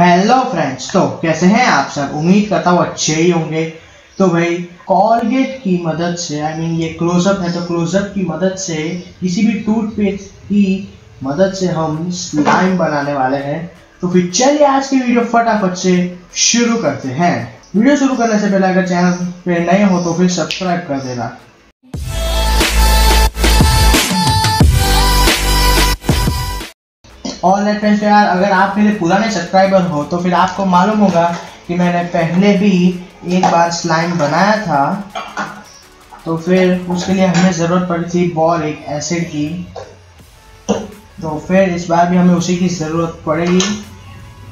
Hello friends तो कैसे हैं आप सब? उम्मीद करता हूँ अच्छे ही होंगे। तो भाई कॉलगेट की मदद से आई I मीन mean, ये क्लोजअप है तो क्लोजअप की मदद से किसी भी टूथपेस्ट की मदद से हम स्लाइम बनाने वाले हैं। तो फिर चलिए आज की वीडियो फटाफट से शुरू करते हैं। वीडियो शुरू करने से पहले अगर चैनल पे नए हो तो फिर सब्सक्राइब कर देना। और नेट फ्रेंड्स यार, अगर आप मेरे पुराने सब्सक्राइबर हो तो फिर आपको मालूम होगा कि मैंने पहले भी एक बार स्लाइम बनाया था। तो फिर उसके लिए हमें ज़रूरत पड़ी थी बॉरिक एसिड की। तो फिर इस बार भी हमें उसी की ज़रूरत पड़ेगी।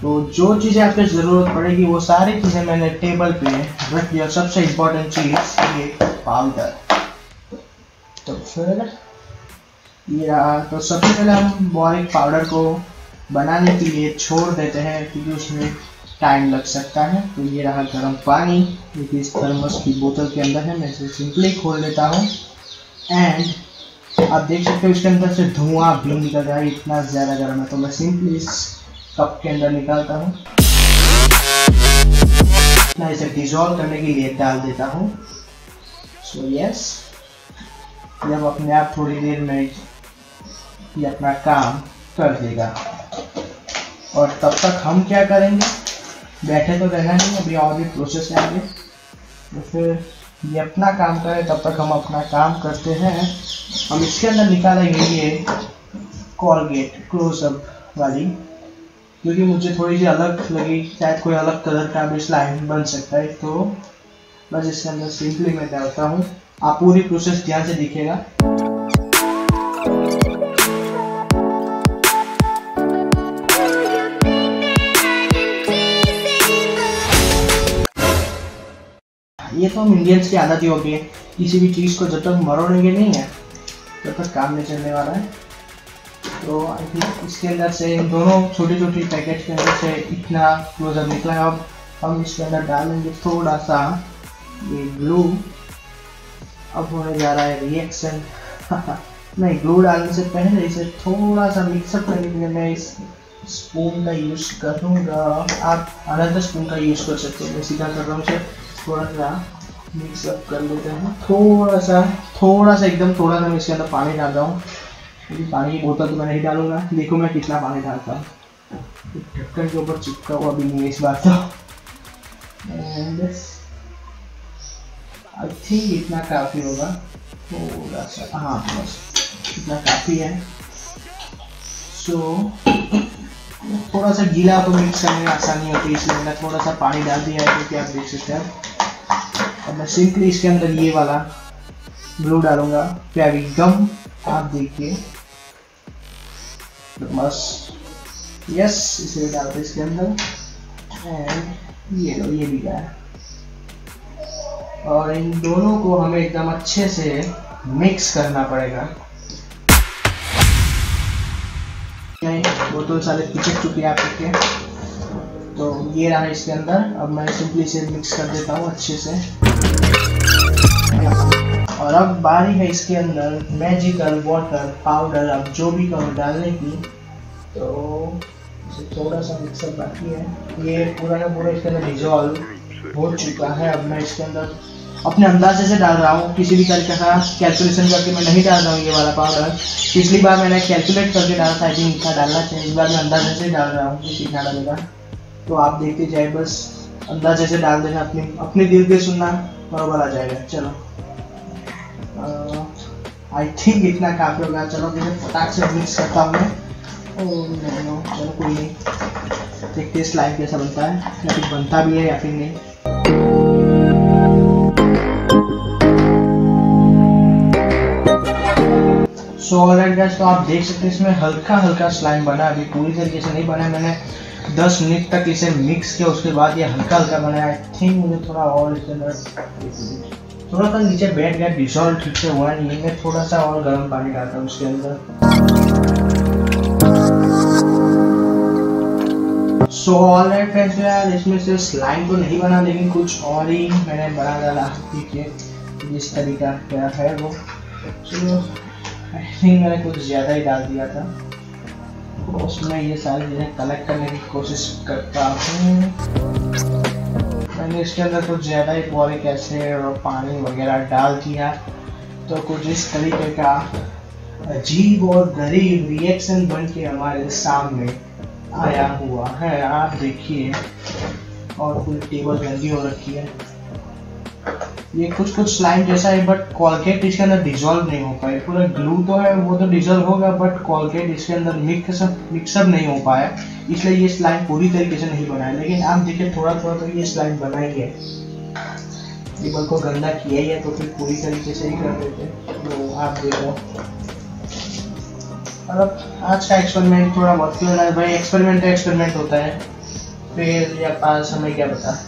तो जो चीज़ें आपको ज़रूरत पड़ेगी, वो सारी चीज़ें मैंने टेबल पे रख दिया। सबसे इम्पोर्टेंट चीज़ ये पाउडर तो फिर या तो सबसे पहले हम बॉरिक पाउडर को बनाने के लिए छोड़ देते हैं, क्योंकि उसमें टाइम लग सकता है। तो ये रहा गर्म पानी जो कि इस थर्मस की बोतल के अंदर है, मैं इसे सिंपली खोल लेता हूँ। एंड आप देख सकते हो इसके अंदर से धुआँ, भी निकल रहा है, इतना ज़्यादा गर्म है। तो मैं सिंपली इस कप के अंदर निकालता हूँ। मैं इसे डिजोल्व करने के लिए डाल देता हूँ। सो यस जब अपने आप थोड़ी देर में ये अपना काम कर देगा। और तब तक हम क्या करेंगे? बैठे तो रहना नहीं, अभी और भी प्रोसेस आएँगे तो फिर ये अपना काम करे, तब तक हम अपना काम करते हैं। हम इसके अंदर निकालेंगे ये कॉलगेट क्लोजअप वाली, क्योंकि मुझे थोड़ी सी अलग लगी, शायद कोई अलग कलर का भी स्लाइम बन सकता है। तो बस इसके अंदर सिंपली मैं डालता हूँ। आप पूरी प्रोसेस ध्यान से दिखेगा ये तो हम इंडियंस की आदत ही होती है किसी भी चीज़ को जब तक मरोड़ेंगे नहीं है, तब तक काम नहीं चलने वाला है। तो आई थिंक इसके अंदर से इन दोनों छोटी छोटी पैकेट के अंदर से इतना क्लोजर निकला है। अब हम इसके अंदर डालेंगे थोड़ा सा ये ग्लू अब होने जा रहा है रिएक्शन नहीं ग्लू डालने से पहले इसे थोड़ा सा मिक्सअप करने के लिए मैं इस स्पून का यूज़ करूँगा। आप अनदर स्पून का यूज़ कर सकते हो। मैं सीधा कर रहा हूँ थोड़ा सा मिक्सअप कर लेते हैं। थोड़ा सा थोड़ा सा एकदम थोड़ा सा मैं इसके अंदर पानी डाल रहा हूँ क्योंकि पानी की बोतल तो मैं नहीं डालूँगा। देखो मैं कितना पानी डालता हूँ। ढक्कन के ऊपर चिपका हुआ भी नहीं है इस बार तो। आई थिंक इतना काफ़ी होगा। थोड़ा सा हाँ बस इतना काफ़ी है। सो so, थोड़ा सा गीला तो मिक्स करने में आसानी होती है इसलिए मैंने थोड़ा सा पानी डाल दिया है क्योंकि आप देख सकते हैं। अब मैं सिंपली इसके अंदर ये वाला ग्लू डालूँगा। प्यारी गम आप देखिए। तो बस। यस इसे डालते इसके अंदर। एंड ये लो, ये भी गया। और इन दोनों को हमें एकदम अच्छे से मिक्स करना पड़ेगा। बोतल सारे पिचक चुकी है आपके तो ये रहा इसके अंदर। अब मैं सिंपली इसे मिक्स कर देता हूँ अच्छे से। और अब बारी है इसके अंदर मैजिकल वाटर पाउडर अब जो भी करो डालने की। तो थोड़ा सा मिक्सअप बाकी है। ये पूरा का पूरा इसके अंदर डिजॉल्व हो चुका है। अब मैं इसके अंदर अपने अंदाजे से डाल रहा हूँ। किसी भी तरीके का कैलकुलेशन करके मैं नहीं डाल रहा हूँ ये वाला पाउडर पिछली बार मैंने कैलकुलेट करके डाला था कि इतना डालना चाहिए? इस बार मैं अंदाजे से डाल रहा हूँ। कितना डालेगा तो आप देखते जाए, बस अंदाजे से डाल देना अपनी, अपने दिल के सुनना बराबर आ जाएगा। चलो। आई थिंक इतना काफ़ी होगा। चलो, मुझे फटाक से मिक्स करता हूँ मैं। नो चलो, कोई नहीं। देखते स्लाइम कैसा बनता है। या फिर बनता भी है या फिर नहीं। सो ऑलराइट गाइस तो आप देख सकते हैं इसमें हल्का हल्का स्लाइम बना। अभी पूरी तरीके से नहीं बना मैंने। दस मिनट तक इसे मिक्स किया, उसके बाद ये हल्का हल्का बनाया। आई थिंक मुझे थोड़ा और इसके अंदर थोड़ा सा नीचे बैठ गया डिसॉल्व ठीक से हुआ नहीं मैं थोड़ा सा और गर्म पानी डालता हूँ उसके अंदर। सो ऑल राइट फ्रेंड्स यार इसमें से स्लाइम तो नहीं बना, लेकिन कुछ और ही मैंने बना डाला। ठीक है जिस तरीका क्या है वो? चलो आई थिंक मैंने कुछ ज़्यादा ही डाल दिया था। उसमें ये सारी चीज़ें कलेक्ट करने की कोशिश करता हूँ। मैंने इसके अंदर कुछ ज़्यादा ही बोरिक एसिड और पानी वगैरह डाल दिया। तो कुछ इस तरीके का अजीब और गरीब रिएक्शन बन के हमारे सामने आया हुआ है। आप देखिए, और पूरी टेबल गंदी हो रखी है। ये कुछ कुछ स्लाइम जैसा है बट कॉलगेट इसके अंदर डिजोल्व नहीं हो पाए पूरा ग्लू तो है, वो तो डिजोल्व होगा बट कॉलगेट इसके अंदर मिक्स मिक्सअप नहीं हो पाया। इसलिए ये स्लाइम पूरी तरीके से नहीं बनाया। लेकिन आप देखिए थोड़ा थोड़ा तो ये स्लाइम बना ही है। टेबल को गंदा किया ही है तो फिर पूरी तरीके से ही कर देते तो आप देखो। मतलब आज का एक्सपेरिमेंट थोड़ा बहुत क्यों ना भाई एक्सपेरिमेंट तो एक्सपेरिमेंट होता है। फिर या पास हमें क्या पता?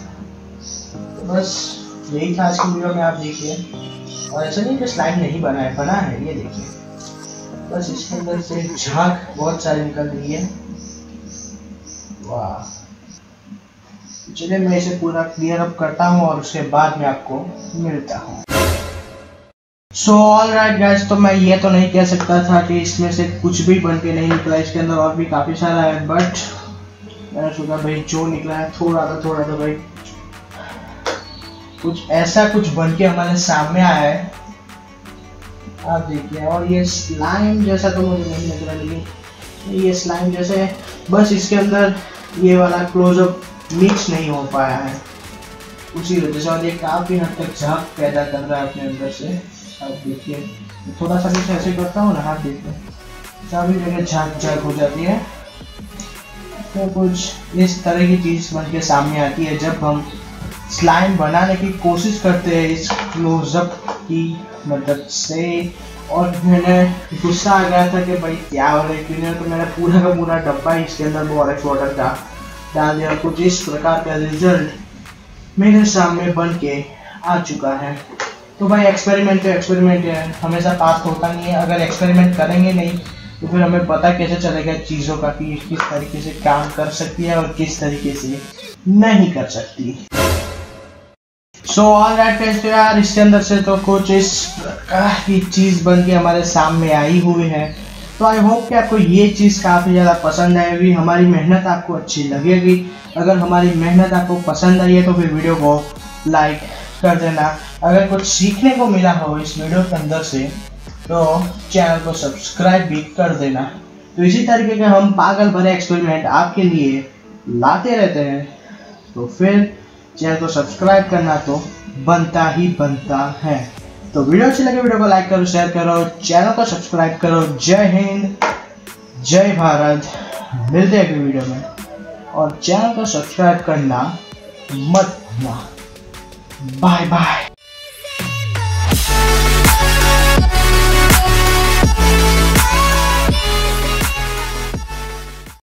बस यही था आज की वीडियो में आप देखिए। और ऐसा नहीं कि स्लाइम नहीं बना है बना है, ये देखिए। बस इसके अंदर से झाग बहुत सारी निकल रही है। वाह। चलिए, मैं इसे पूरा क्लियर अप करता हूँ और उसके बाद में आपको मिलता हूँ। सो ऑल राइट गैस तो मैं ये तो नहीं कह सकता था कि इसमें से कुछ भी बन के नहीं निकला इसके अंदर और भी काफ़ी सारा है बट मैंने सोचा भाई जो निकला है, थोड़ा सा थोड़ा सा भाई कुछ ऐसा कुछ बन के हमारे सामने आया है। आप देखिए, और ये स्लाइम जैसा तो मुझे नहीं लग रहा, लेकिन ये स्लाइम जैसे बस इसके अंदर ये वाला क्लोजअप मिक्स नहीं हो पाया है। उसी वजह से, और ये काफ़ी हद तक झाग पैदा कर रहा है अपने अंदर से। आप देखिए थोड़ा सा कुछ ऐसे करता हूँ ना हाथ देखिए। सभी जगह झाग झाग हो जाती है। तो कुछ इस तरह की चीज़ बन के सामने आती है, जब हम स्लाइम बनाने की कोशिश करते हैं इस क्लोजअप की मदद से। और मैंने गुस्सा आ गया था कि भाई क्या हो रहा है, क्यों तो मैंने पूरा का पूरा डब्बा इसके अंदर बोरेक्स वाटर का डाल दिया कुछ इस प्रकार का रिज़ल्ट मेरे सामने बन के आ चुका है। तो भाई एक्सपेरिमेंट तो एक्सपेरिमेंट है। हमेशा पास होता नहीं है। अगर एक्सपेरिमेंट करेंगे नहीं तो फिर हमें पता कैसे चलेगा चीज़ों का कि किस तरीके से काम कर सकती है और किस तरीके से नहीं कर सकती। सो ऑल राइट फ्रेंड्स तो यार, इसके अंदर से तो कुछ इस प्रकार की चीज़ बन के हमारे सामने आई हुई है। तो आई होप कि आपको ये चीज़ काफ़ी ज़्यादा पसंद आएगी हमारी मेहनत आपको अच्छी लगेगी। अगर हमारी मेहनत आपको पसंद आई है तो फिर वीडियो को लाइक कर देना। अगर कुछ सीखने को मिला हो इस वीडियो के अंदर से तो चैनल को सब्सक्राइब भी कर देना। तो इसी तरीके के हम पागल भरे एक्सपेरिमेंट आपके लिए लाते रहते हैं। तो फिर चैनल को सब्सक्राइब करना तो बनता ही बनता है। तो वीडियो अच्छी लगे, वीडियो को लाइक करो शेयर करो, चैनल को सब्सक्राइब करो। जय हिंद, जय भारत। मिलते हैं अगली वीडियो में। और चैनल को सब्सक्राइब करना मत भूलना। Bye bye.